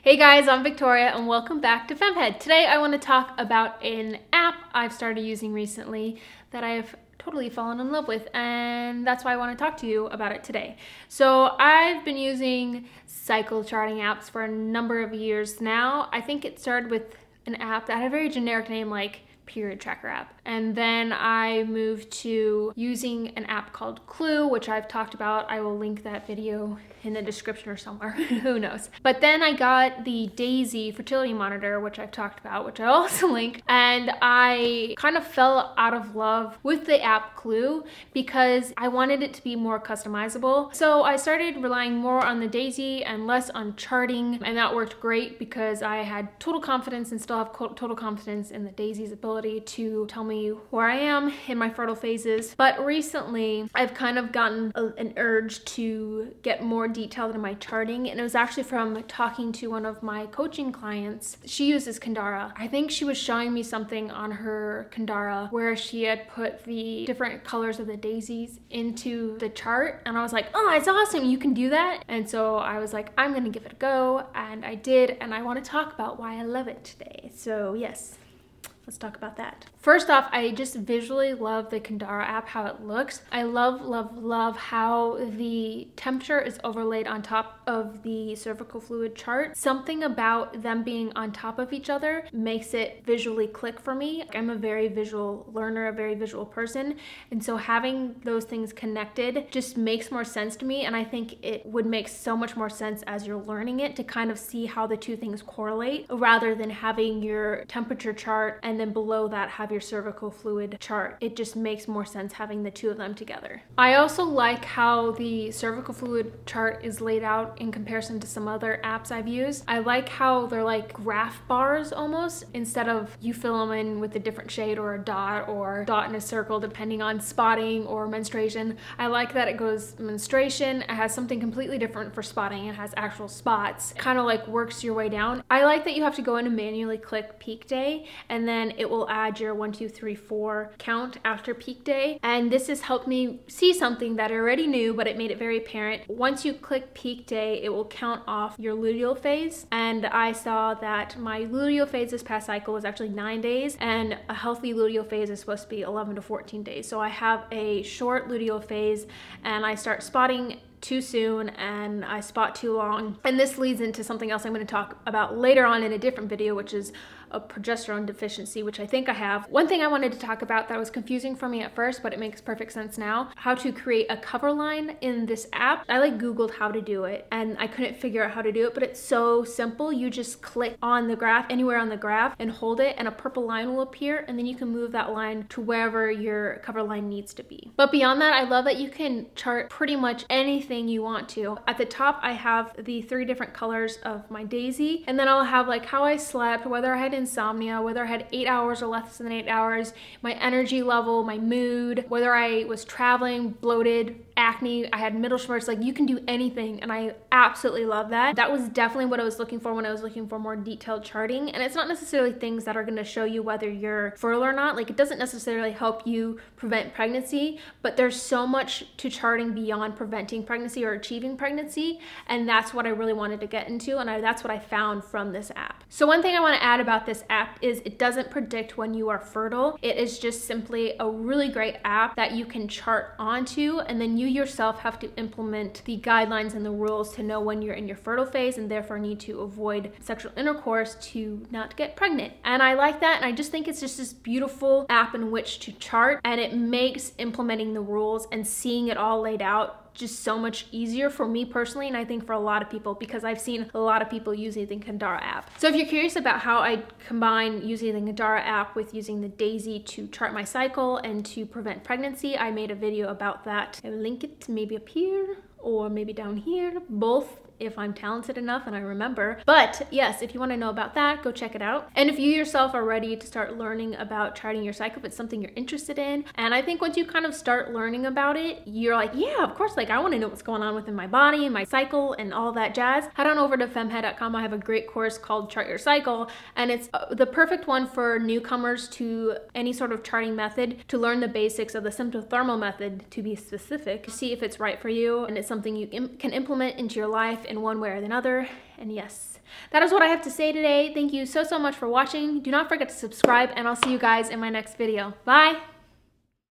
Hey guys, I'm Victoria and welcome back to FemmeHead. Today I want to talk about an app I've started using recently that I've totally fallen in love with and that's why I want to talk to you about it today. So I've been using cycle charting apps for a number of years now. I think it started with an app that had a very generic name like period tracker app. And then I moved to using an app called Clue, which I've talked about. I will link that video in the description or somewhere, who knows. But then I got the Daysy fertility monitor, which I've talked about, which I also link. And I kind of fell out of love with the app Clue because I wanted it to be more customizable. So I started relying more on the Daysy and less on charting. And that worked great because I had total confidence and still have total confidence in the Daysy's ability to tell me where I am in my fertile phases. But recently I've kind of gotten a, an urge to get more more detailed in my charting and it was actually from talking to one of my coaching clients. She uses Kindara. I think she was showing me something on her Kindara where she had put the different colors of the daisies into the chart and I was like, oh, it's awesome, you can do that. And so I was like, I'm gonna give it a go and I did and I wanna talk about why I love it today. So yes, let's talk about that. First off, I just visually love the Kindara app, how it looks. I love, love, love how the temperature is overlaid on top of the cervical fluid chart. Something about them being on top of each other makes it visually click for me. I'm a very visual learner, a very visual person. And so having those things connected just makes more sense to me. And I think it would make so much more sense as you're learning it to kind of see how the two things correlate rather than having your temperature chart and then below that have your cervical fluid chart. It just makes more sense having the two of them together. I also like how the cervical fluid chart is laid out in comparison to some other apps I've used. I like how they're like graph bars almost instead of you fill them in with a different shade or a dot or dot in a circle depending on spotting or menstruation. I like that it goes menstruation, it has something completely different for spotting, it has actual spots, kind of like works your way down. I like that you have to go in and manually click peak day and then it will add your one, two, three, four count after peak day. And this has helped me see something that I already knew, but it made it very apparent. Once you click peak day, it will count off your luteal phase. And I saw that my luteal phase this past cycle was actually nine days, and a healthy luteal phase is supposed to be 11 to 14 days. So I have a short luteal phase, and I start spotting too soon and I spot too long. And this leads into something else I'm going to talk about later on in a different video, which is a progesterone deficiency, which I think I have. One thing I wanted to talk about that was confusing for me at first, but it makes perfect sense now, how to create a cover line in this app. I like Googled how to do it and I couldn't figure out how to do it, but it's so simple. You just click on the graph, anywhere on the graph and hold it and a purple line will appear and then you can move that line to wherever your cover line needs to be. But beyond that, I love that you can chart pretty much anything you want to. At the top, I have the three different colors of my Daysy and then I'll have like how I slept, whether I had insomnia, whether I had eight hours or less than eight hours, my energy level, my mood, whether I was traveling, bloated, acne, I had Mittelschmerz, like you can do anything and I absolutely love that. That was definitely what I was looking for when I was looking for more detailed charting and it's not necessarily things that are gonna show you whether you're fertile or not, like it doesn't necessarily help you prevent pregnancy, but there's so much to charting beyond preventing pregnancy or achieving pregnancy and that's what I really wanted to get into and I, that's what I found from this app. So one thing I wanna add about this app is it doesn't predict when you are fertile. It is just simply a really great app that you can chart onto and then you yourself have to implement the guidelines and the rules to know when you're in your fertile phase and therefore need to avoid sexual intercourse to not get pregnant. And I like that and I just think it's just this beautiful app in which to chart and it makes implementing the rules and seeing it all laid out just so much easier for me personally and I think for a lot of people because I've seen a lot of people using the Kindara app. So if you're curious about how I combine using the Kindara app with using the Daysy to chart my cycle and to prevent pregnancy, I made a video about that. I will link it maybe up here or maybe down here, both if I'm talented enough and I remember. But yes, if you want to know about that, go check it out. And if you yourself are ready to start learning about charting your cycle, if it's something you're interested in, and I think once you kind of start learning about it, you're like, yeah, of course, like I want to know what's going on within my body and my cycle and all that jazz. Head on over to femmehead.com. I have a great course called Chart Your Cycle, and it's uh, the perfect one for newcomers to any sort of charting method to learn the basics of the symptothermal method to be specific, see if it's right for you and it's something you can implement into your life in one way or another. And yes, that is what I have to say today. Thank you so, so much for watching. Do not forget to subscribe and I'll see you guys in my next video. Bye!